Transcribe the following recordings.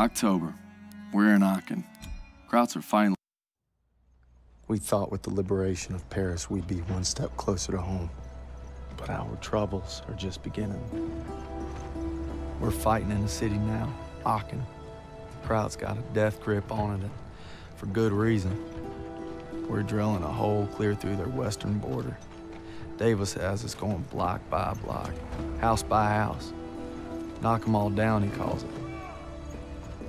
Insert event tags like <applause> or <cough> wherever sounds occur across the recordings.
October. We're in Aachen. Krauts are finally. We thought with the liberation of Paris we'd be one step closer to home. But our troubles are just beginning. We're fighting in the city now, Aachen. Kraut's got a death grip on it, and for good reason. We're drilling a hole clear through their western border. Davis has us going block by block, house by house. Knock 'em all down, he calls it.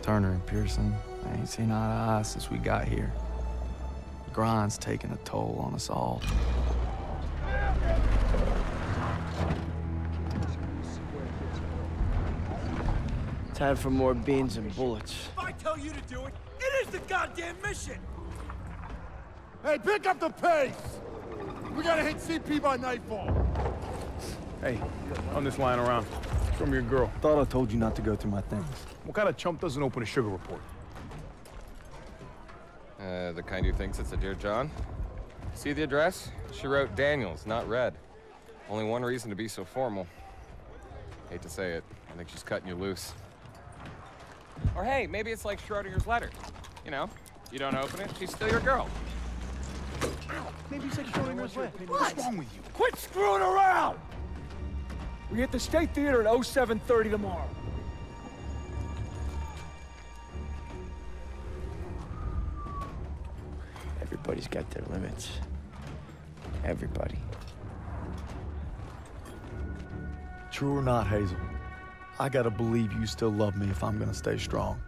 Turner and Pierson, I ain't seen eye to eye since we got here. The grind's taking a toll on us all. Time for more beans and bullets. If I tell you to do it, it is the goddamn mission! Hey, pick up the pace! We gotta hit CP by nightfall. Hey, on this line around. Show me your girl. Thought I told you not to go through my things. What kind of chump doesn't open a sugar report? Uh, the kind who thinks it's a Dear John. See the address? She wrote Daniels, not Red. Only one reason to be so formal. Hate to say it, I think she's cutting you loose. Or hey, maybe it's like Schrodinger's letter. You know, you don't open it, she's still your girl. Maybe you said Schrodinger's letter. What's wrong with you? Quit screwing around! We hit the State Theater at 0730 tomorrow. Everybody's got their limits. Everybody. True or not, Hazel, I gotta believe you still love me if I'm gonna stay strong.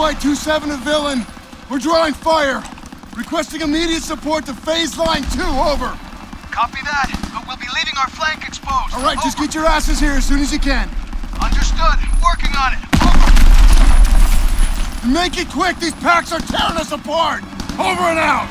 NY27 a Villain. We're drawing fire. Requesting immediate support to phase line two, over. Copy that, but we'll be leaving our flank exposed. All right, over. just get your asses here as soon as you can. Understood. Working on it. Over. Make it quick. These packs are tearing us apart. Over and out.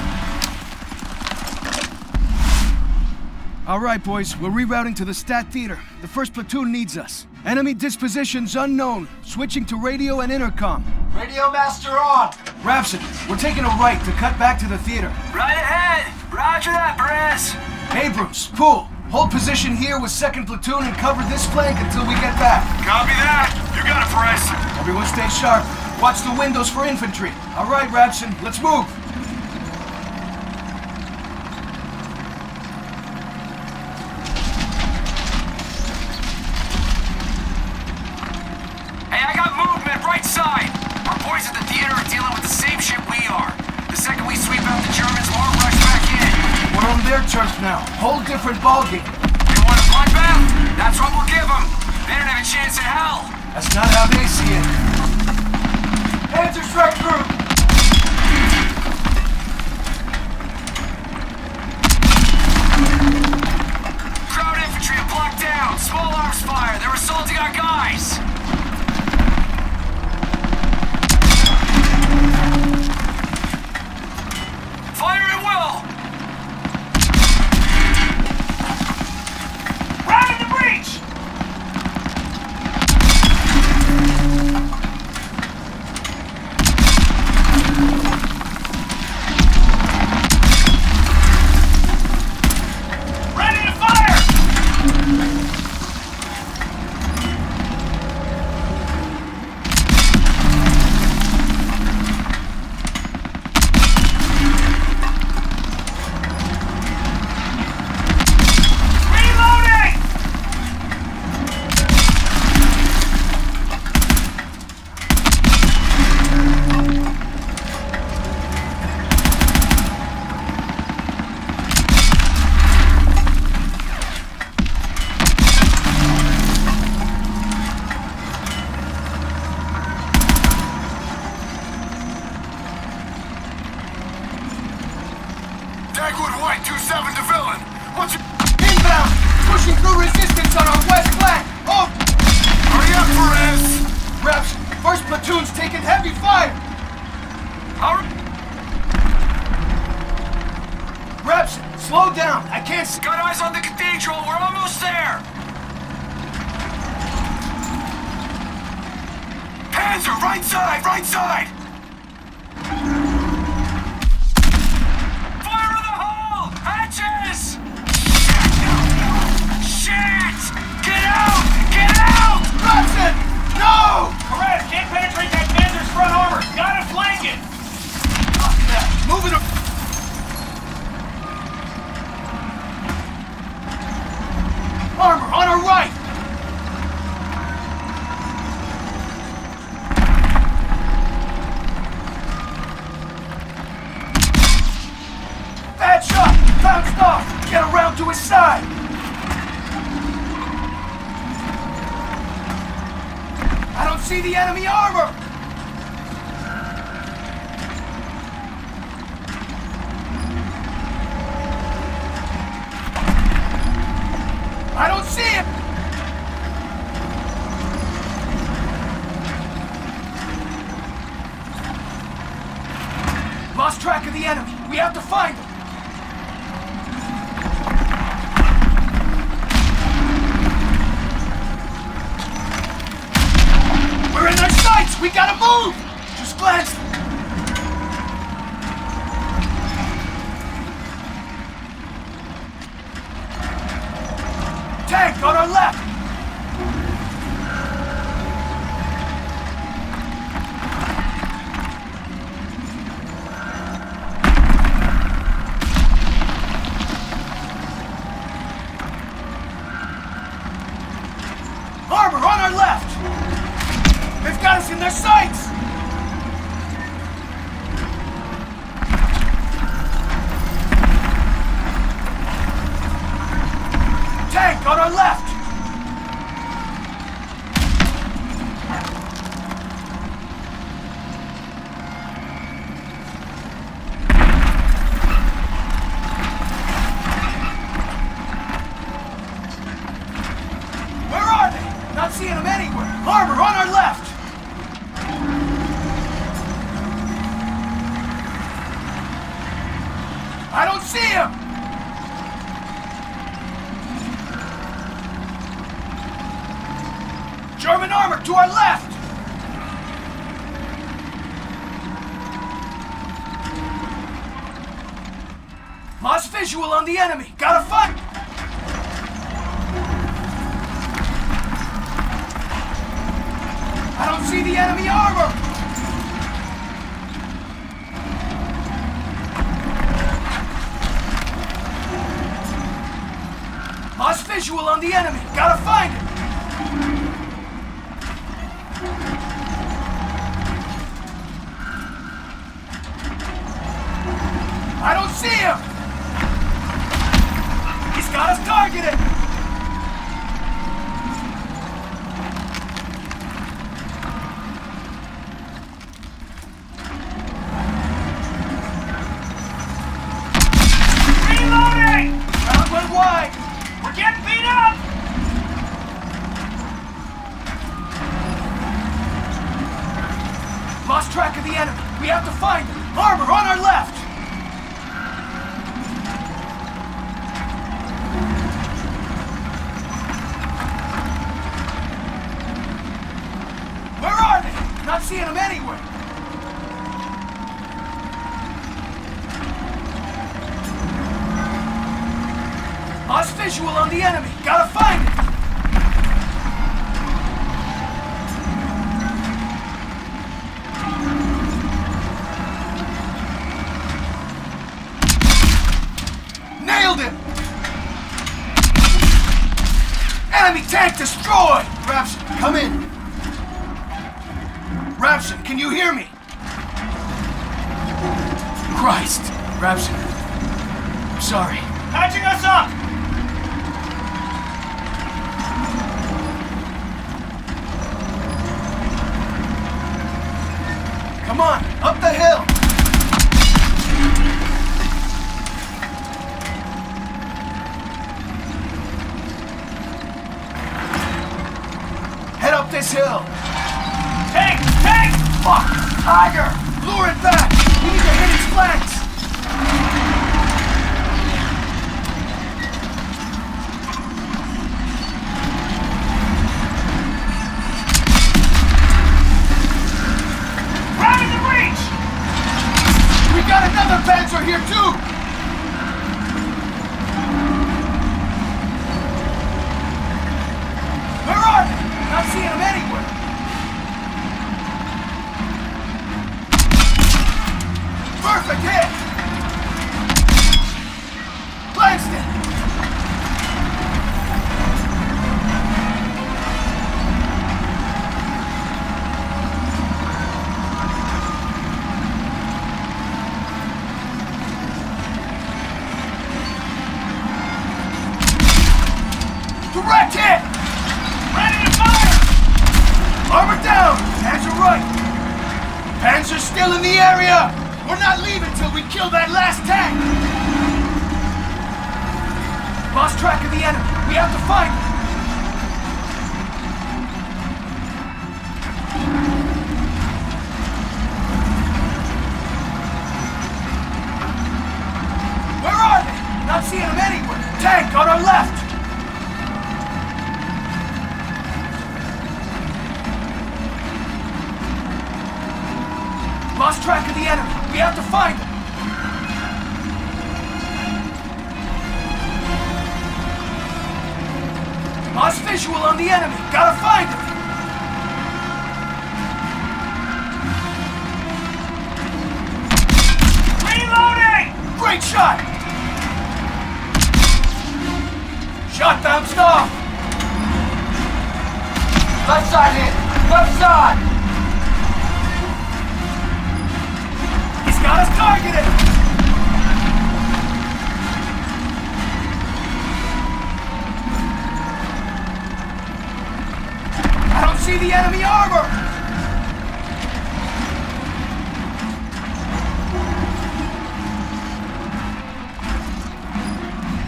All right, boys. We're rerouting to the State Theater. The first platoon needs us. Enemy dispositions unknown. Switching to radio and intercom. Radio master on. Rapson, we're taking a right to cut back to the theater. Right ahead! Roger that, Perez! Abrams, pull. Hold position here with second platoon and cover this flank until we get back. Copy that! You got it, Perez! Everyone stay sharp. Watch the windows for infantry. All right, Rapson, let's move. On now. Whole different ballgame. You want a bloodbath? That's what we'll give them. They don't have a chance in hell. That's not how they see it. Are blocked down. Small arms fire. They're assaulting our guys. Good White 27 to Villain. What's your... Inbound! Pushing through resistance on our west flank! Oh! Hurry up, Perez! Reps, first platoon's taking heavy fire! Our... Reps, slow down! I can't see... Got eyes on the cathedral! We're almost there! Panzer, right side! Right side! Armor on our right! see him! German armor to our left! Lost visual on the enemy. Gotta fight! I don't see the enemy armor! the enemy. Gotta find him! seeing them anyway. Us visual on the enemy. Lost visual on the enemy. Gotta find him. Reloading! Great shot! Shot bounced off! Left side hit! Left side! He's got us targeted! See the enemy armor!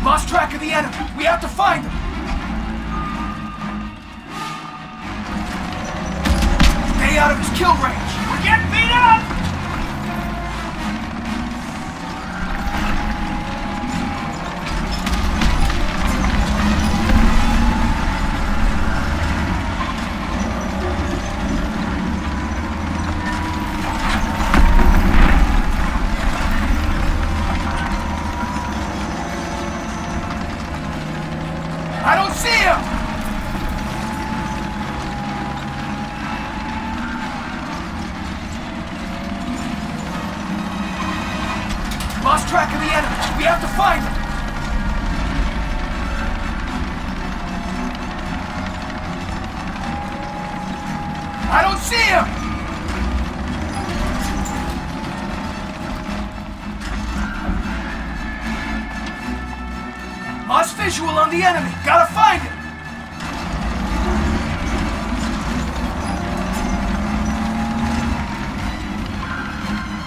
Lost track of the enemy. We have to find them. Stay out of his kill range. Lost track of the enemy. We have to find him. I don't see him! Lost visual on the enemy. Gotta find him.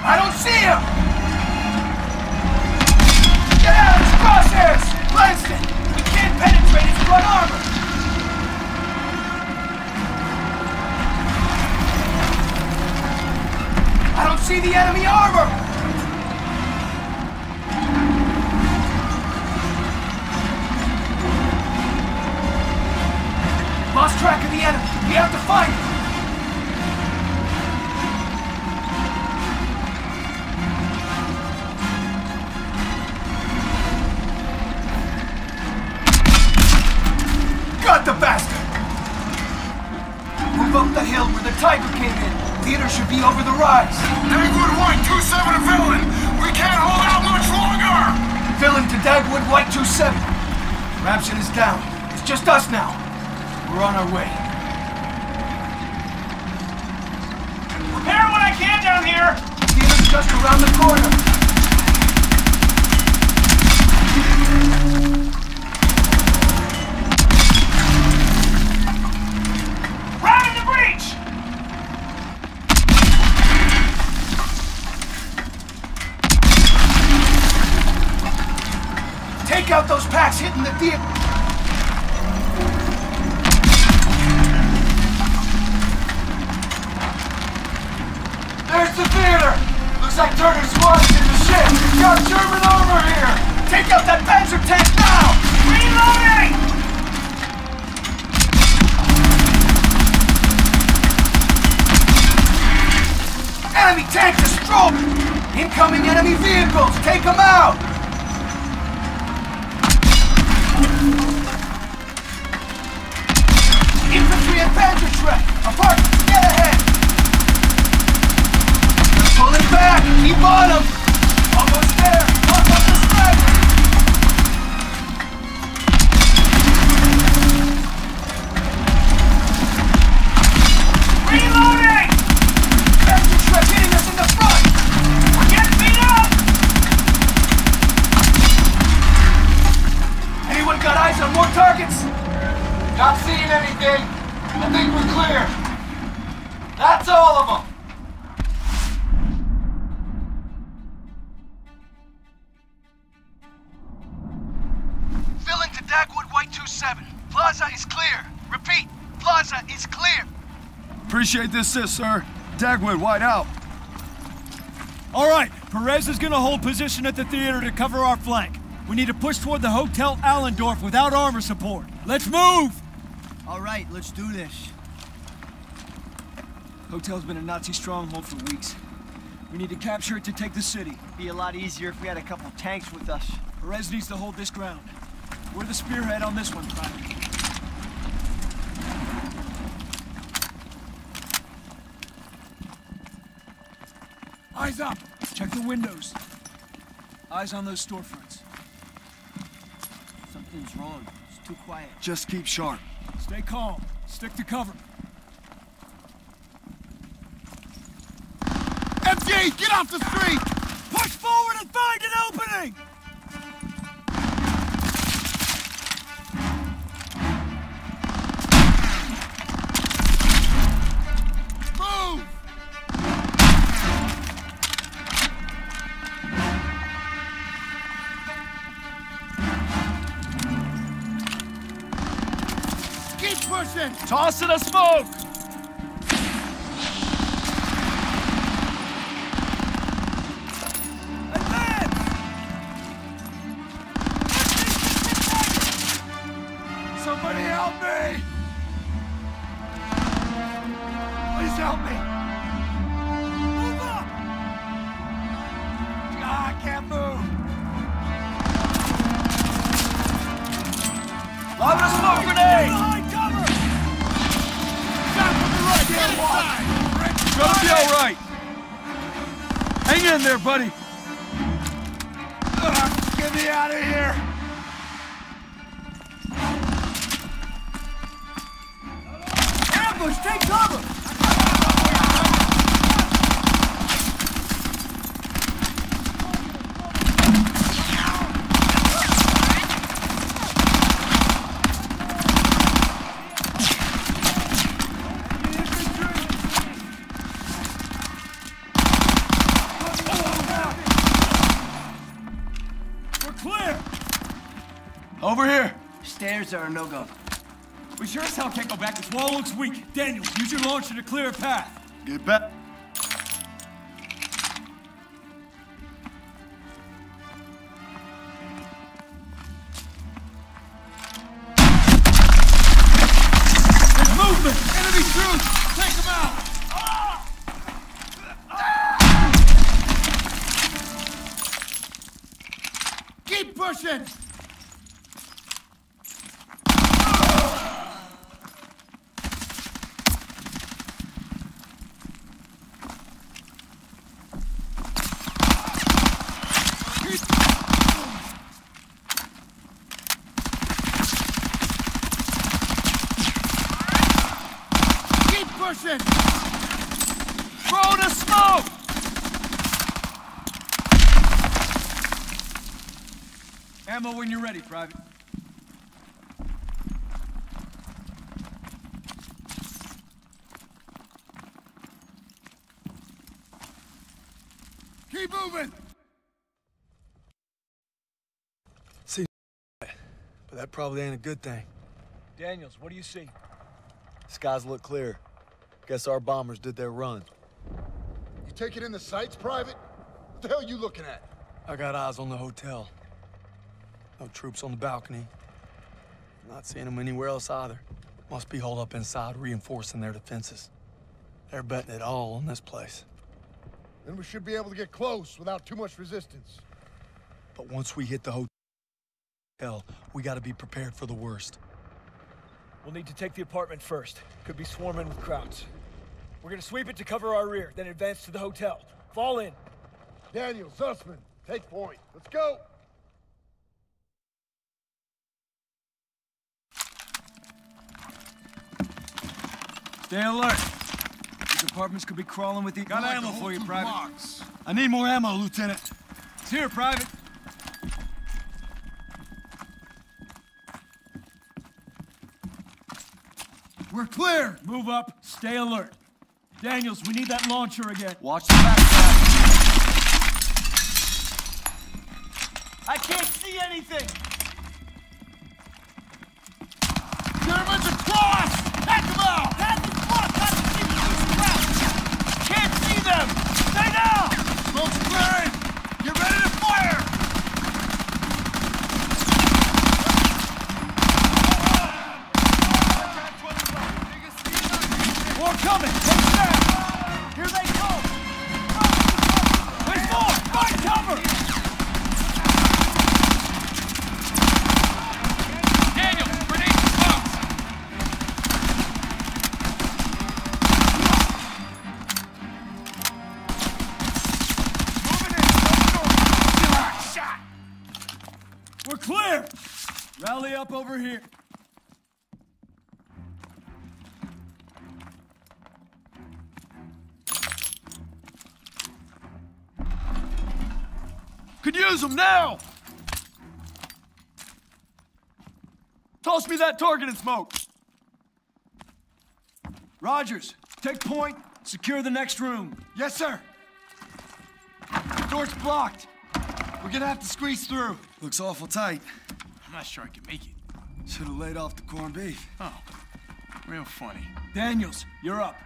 I don't see him! I don't see the enemy armor! Lost track of the enemy. We have to find him. Be over the rise. Dagwood White 27 villain! We can't hold out much longer! Villain to Dagwood White 27. Rapson is down. It's just us now. We're on our way. Repair what I can down here! Theater's just around the corner. Hitting the. There's the theater! Looks like Turner's squad's in the ship! Got German armor here! Take out that Panzer tank now! Reloading! Enemy tank destroyed! Incoming enemy vehicles! Take them out! Them! Almost there! Lock up the straggler! Reloading! Panzer Trek hitting us in the front! We're getting beat up! Anyone got eyes on more targets? Not seeing anything. I think we're clear. That's all of them. Plaza is clear. Repeat, Plaza is clear. Appreciate the assist, sir. Dagwood, wide out. All right, Perez is gonna hold position at the theater to cover our flank. We need to push toward the Hotel Allendorf without armor support. Let's move! All right, let's do this. Hotel's been a Nazi stronghold for weeks. We need to capture it to take the city. Be a lot easier if we had a couple tanks with us. Perez needs to hold this ground. We're the spearhead on this one, Private. Eyes up! Check the windows. Eyes on those storefronts. Something's wrong. It's too quiet. Just keep sharp. Stay calm. Stick to cover. MG, get off the street! Push forward and find an opening! Toss in a smoke! Over here! Stairs are a no-go. We sure as hell can't go back. This wall looks weak. Daniel, use your launcher to clear a path. Get back! Private. Keep moving! See, but that probably ain't a good thing. Daniels, what do you see? Skies look clear. Guess our bombers did their run. You taking in the sights, Private? What the hell are you looking at? I got eyes on the hotel. No troops on the balcony. Not seeing them anywhere else either. Must be holed up inside, reinforcing their defenses. They're betting it all on this place. Then we should be able to get close without too much resistance. But once we hit the hotel, we gotta be prepared for the worst. We'll need to take the apartment first. Could be swarming with crowds. We're gonna sweep it to cover our rear, then advance to the hotel. Fall in. Daniel, Zussman, take point. Let's go! Stay alert. These apartments could be crawling with the... Got ammo for you, Private. I need more ammo, Lieutenant. It's here, Private. We're clear! Move up, stay alert. Daniels, we need that launcher again. Watch the backside. I can't see anything! Germans across! Heck them out! Path is blocked! Got to see these routes! Can't see them! Stay down! Smoke's clearing! Get ready to fire! More coming! Now! Toss me that target and smoke. Rogers, take point, secure the next room. Yes, sir! The Door's blocked. We're gonna have to squeeze through. Looks awful tight. I'm not sure I can make it. Should have laid off the corned beef. Oh, real funny. Daniels, you're up.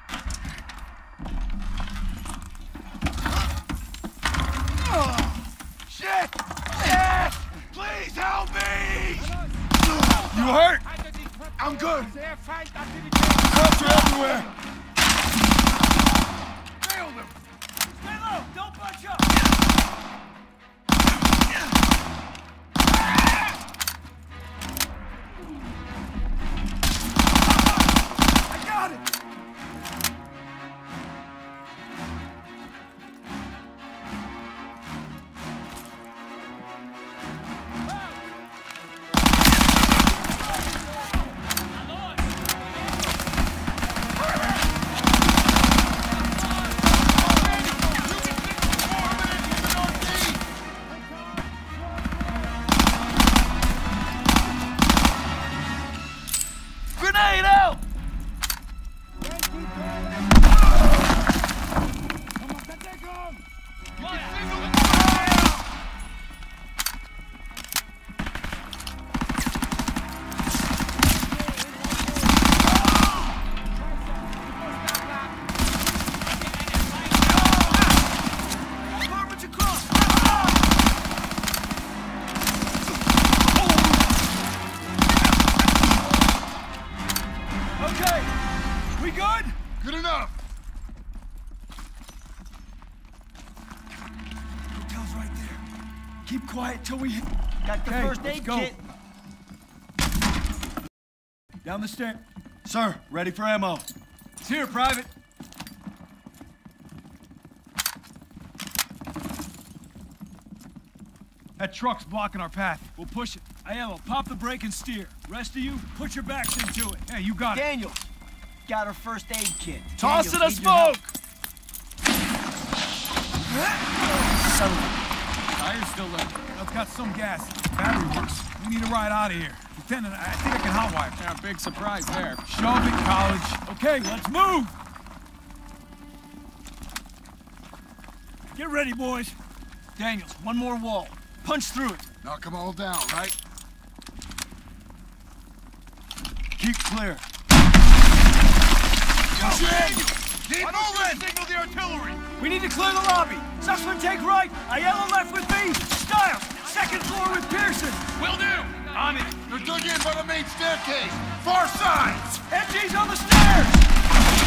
Shit! Please help me! You hurt? I'm good. Cops are everywhere. Nailed him. Stay low, don't bunch up! Till we. Got the Okay, first aid kit. Down the stair. Sir, ready for ammo. It's here, Private. That truck's blocking our path. We'll push it. Aiello, pop the brake and steer. Rest of you, put your backs into it. Yeah, you got it. Daniels, got her first aid kit. Toss it a Daniels, need your help. smoke! Son of a- Tire's still left. It's got some gas. Battery works. We need to ride out of here. Lieutenant, I think I can hotwire. Yeah, big surprise there. Shove it, college. Okay, let's move! Get ready, boys. Daniels, one more wall. Punch through it. Knock them all down, right? Keep clear. Daniels, Keep moving! Signal the artillery! We need to clear the lobby. Zussman, take right. Aiello left with me. Stiles, second floor with Pierson. Will do! On it! They're dug in by the main staircase! Far side! MG's on the stairs.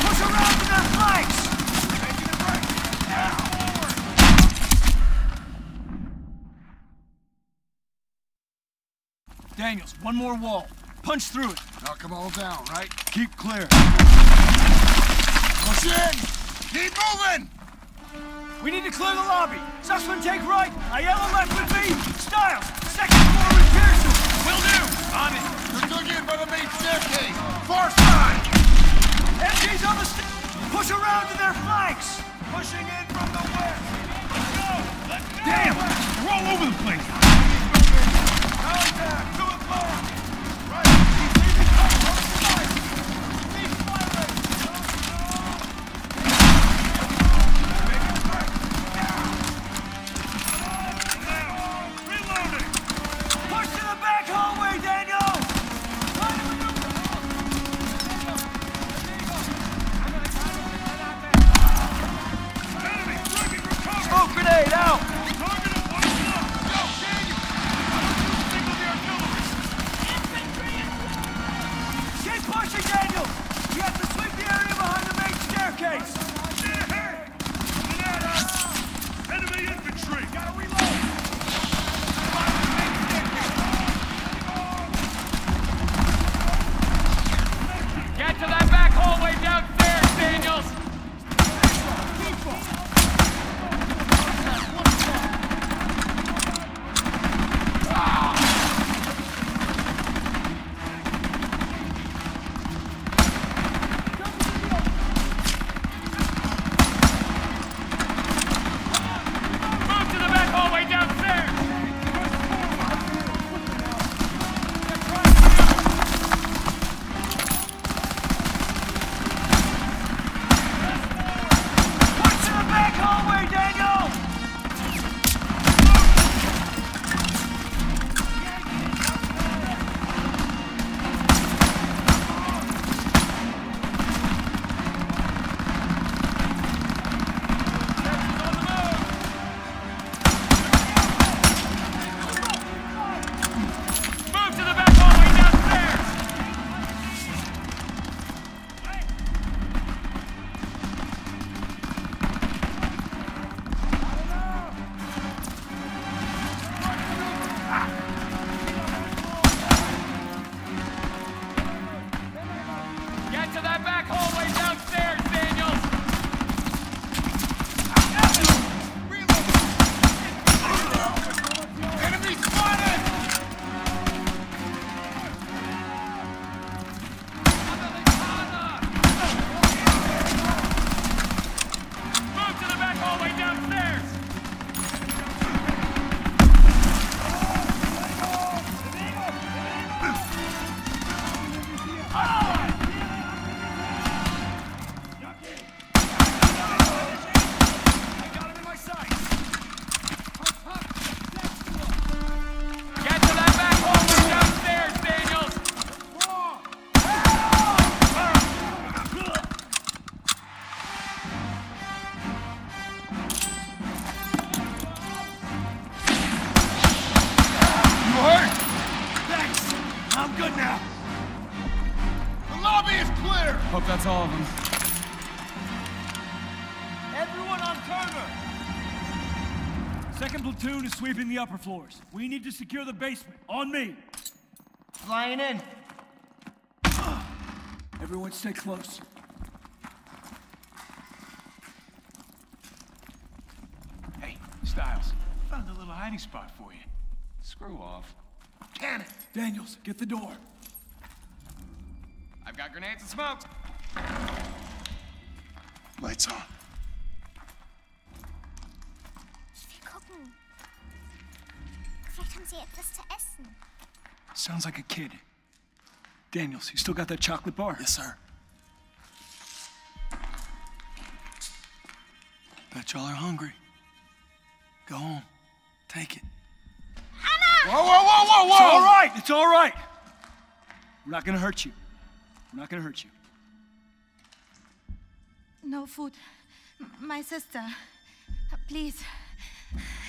Push around to their flanks. Making it right. Now. Daniels, one more wall. Punch through it. Knock them all down, right? Keep clear. Push in! Keep moving! We need to clear the lobby. Zussman, take right. Aiello left with me. Stiles, second floor with Pierson. Will do! On it! They're dug in by the main staircase! Far side! MG's on the st- Push around to their flanks. Pushing in from the west. Let's go. Let's go. Damn, we're all over the place. Contact! To it, low! The upper floors. We need to secure the basement. On me. Flying in. <sighs> Everyone stay close. Hey, Stiles. Found a little hiding spot for you. Screw off. Cannon! Daniels, get the door. I've got grenades and smoke. Lights on. Vielleicht haben sie etwas zu essen. Sounds like a kid. Daniels, you still got that chocolate bar? Yes, sir. Bet y'all are hungry. Go home. Take it. Whoa, whoa, whoa, whoa, whoa! It's all right. It's all right. We're not gonna hurt you. We're not gonna hurt you. No food. M- My sister. Please.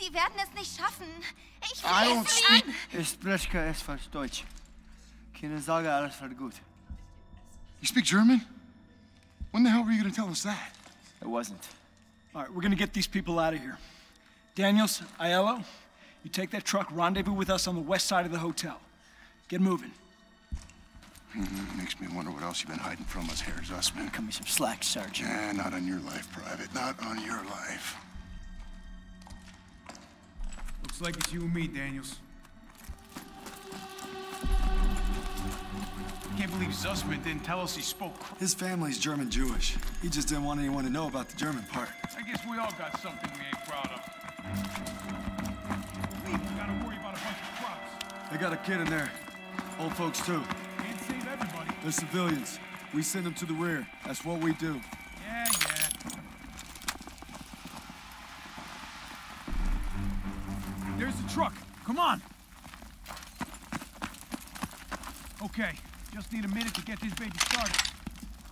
Die werden es nicht schaffen. Ich I flehe don't Sie speak- an. Ich spreche kein falsch Deutsch. Keine Sorge, alles wird gut. You speak German? When the hell were you gonna tell us that? It wasn't. All right, we're gonna get these people out of here. Daniels, Aiello, you take that truck, rendezvous with us on the west side of the hotel. Get moving. Mhm, Makes me wonder what else you've been hiding from us, Herr Zussman. Cut me some slack, Sergeant. Nah, not on your life, Private. Not on your life. Looks like it's you and me, Daniels. Can't believe Zussman didn't tell us he spoke. His family's German Jewish. He just didn't want anyone to know about the German part. I guess we all got something we ain't proud of. We gotta worry about a bunch of crops. They got a kid in there. Old folks, too. Can't save everybody. They're civilians. We send them to the rear. That's what we do. Okay, just need a minute to get this baby started.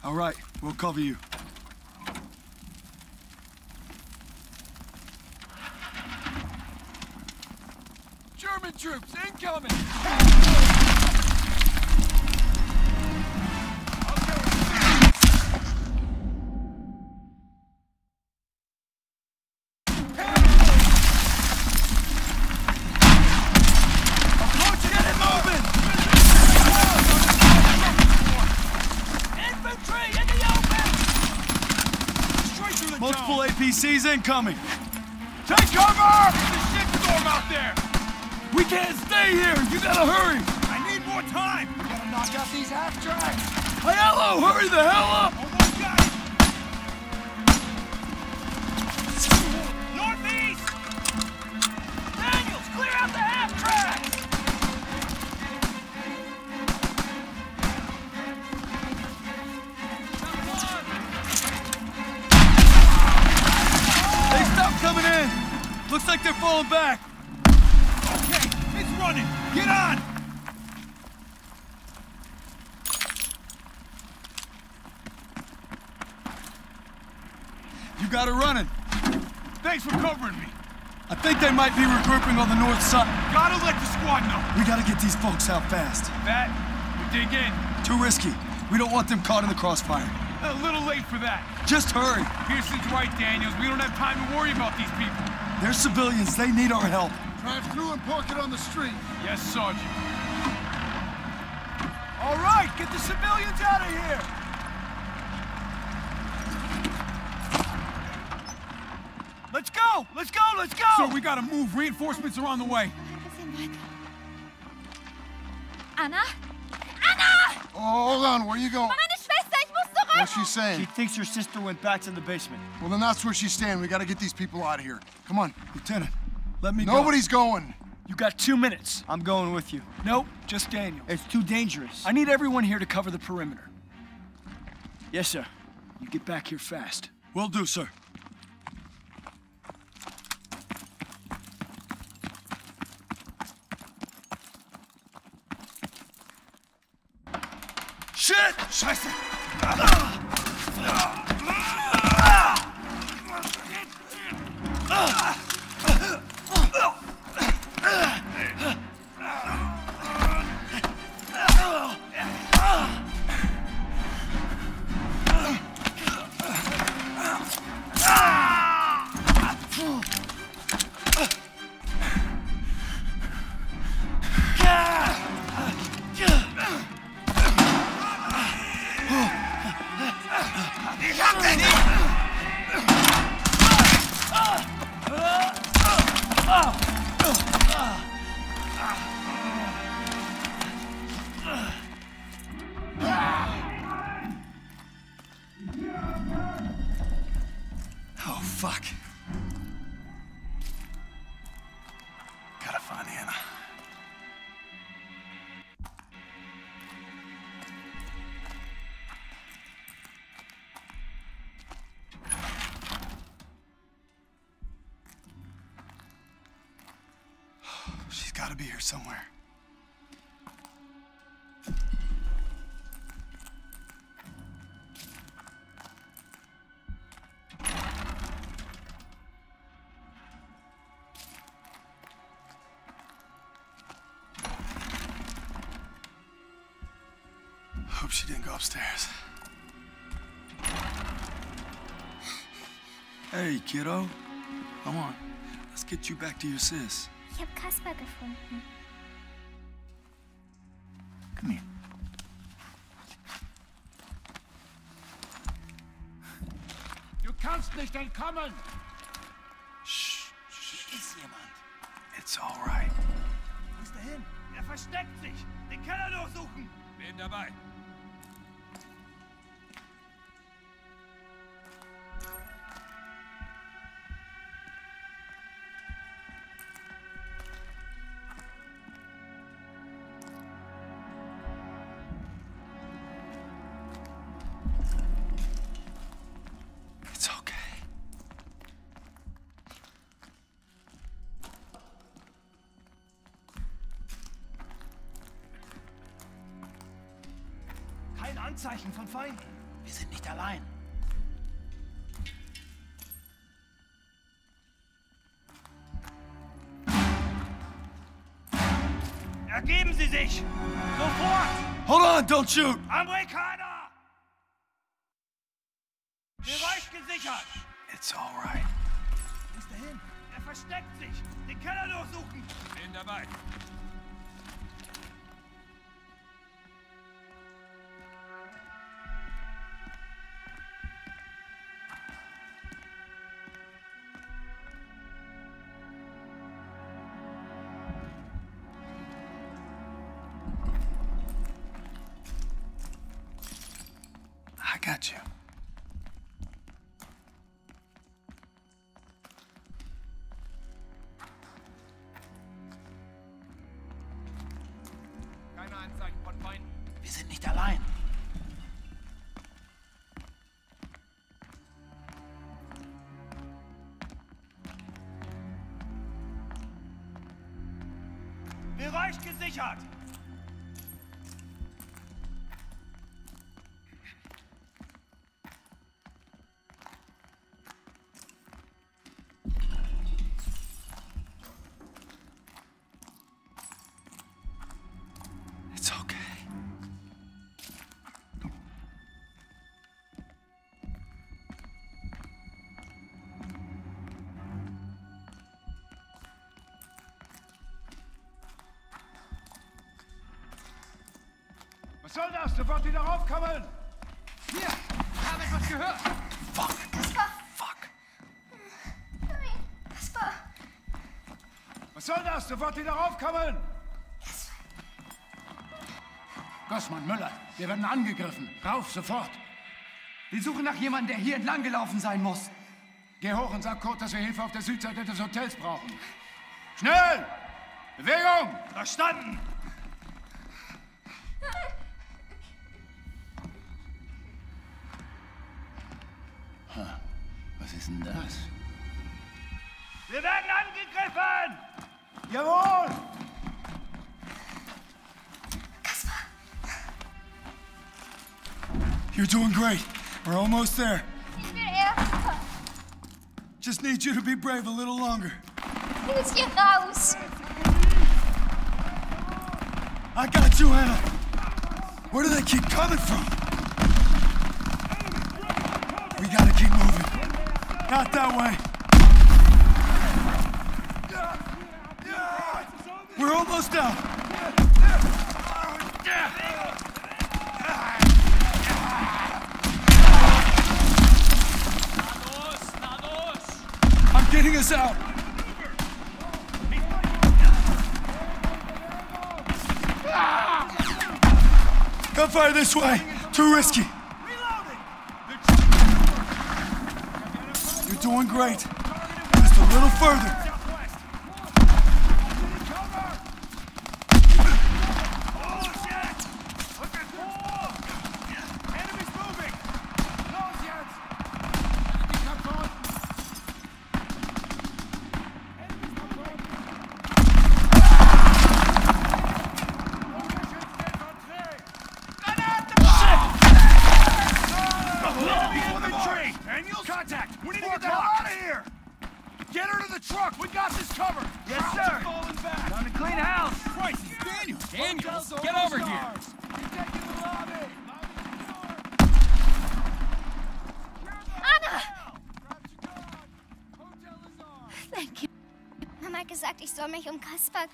All right, we'll cover you. German troops incoming! Incoming. Take cover! There's a shitstorm out there! We can't stay here! You gotta hurry! I need more time! We gotta knock out these half-tracks! Aiello, hurry the hell up! Falling back. Okay, it's running! Get on! You got it running. Thanks for covering me. I think they might be regrouping on the north side. Gotta let the squad know. We gotta get these folks out fast. That, we dig in. Too risky. We don't want them caught in the crossfire. A little late for that. Just hurry. Pierson's right, Daniels. We don't have time to worry about these people. They're civilians. They need our help. Drive through and park it on the street. Yes, Sergeant. All right, get the civilians out of here! Let's go! Let's go! Let's go! So we gotta move. Reinforcements are on the way. Ein bisschen weiter. Anna? Anna! Oh, hold on. Where you going? Meine Schwester, ich muss zurück! What's she saying? She thinks her sister went back to the basement. Well, then that's where she's staying. We gotta get these people out of here. Come on. Lieutenant, let me go. Nobody's going. You got two minutes. I'm going with you. Nope, just Daniel. It's too dangerous. I need everyone here to cover the perimeter. Yes, sir. You get back here fast. Will do, sir. Shit! Scheiße! Ugh! She's gotta be here somewhere. Hope she didn't go upstairs. Hey, kiddo. Come on. Let's get you back to your sis. Ich habe Kasper gefunden. Come here. Du kannst nicht entkommen! Hier ist jemand. It's all right. Wo ist er hin? Er versteckt sich! Den Keller durchsuchen! Bin dabei. Kein Anzeichen von Feinden. Wir sind nicht allein. Ergeben Sie sich! Sofort! Hold on, don't shoot! Amerikaner! Bereich gesichert! It's all right. Wo ist er hin? Er versteckt sich! Den Keller durchsuchen! Bin dabei. Gesichert! Was soll das? Sofort wieder raufkommen! Hier! Ich habe etwas gehört! Fuck! Kasper! Fuck! Nein, Kasper! Was soll das? Sofort wieder raufkommen! Gossmann, Müller, wir werden angegriffen. Rauf, sofort. Wir suchen nach jemandem, der hier entlang gelaufen sein muss. Geh hoch und sag Kurt, dass wir Hilfe auf der Südseite des Hotels brauchen. Schnell! Bewegung! Verstanden! There. Ich will erster. Just need you to be brave a little longer. Will hier raus. I got you, Anna. Where do they keep coming from? We gotta keep moving. Not that way. We're almost out. Getting us out. Gunfire this way. Too risky. You're doing great. Just a little further.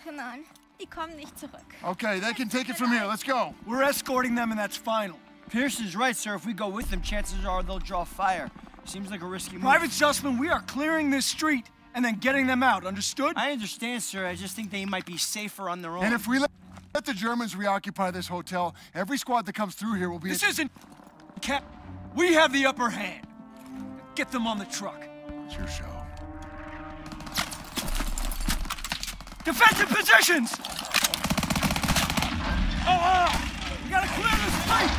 Oh, Kaspar kümmern. Die kommen nicht zurück. Okay, they can take it from here. Let's go. We're escorting them, and that's final. Pierson's right, sir. If we go with them, chances are they'll draw fire. Seems like a risky move. Private Zussman, we are clearing this street and then getting them out. Understood? I understand, sir. I just think they might be safer on their own. And if we let, let the Germans reoccupy this hotel, every squad that comes through here will be. This isn't. Cap. We have the upper hand. Get them on the truck. It's your show. Defensive positions! Oh, uh, we gotta clear this street!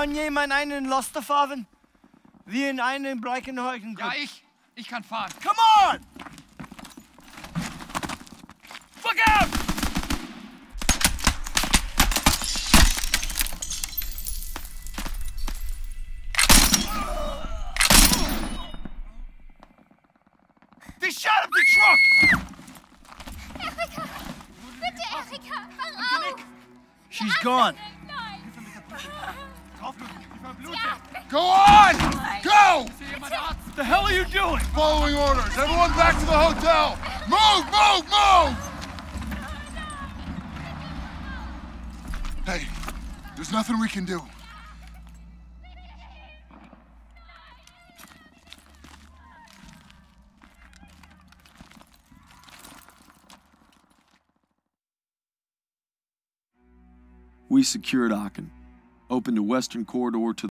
Kann jemand einen Laster fahren? Wir in einen Breckenhäusen. Ja, ich. Ich kann fahren. Come on! Look out! They shot up the truck! Erika! Bitte, Erika! Hör auf! She's gone. Go on! Go! What the hell are you doing? Following orders. Everyone back to the hotel. Move, move, move! Hey, there's nothing we can do. We secured Aachen, opened a western corridor to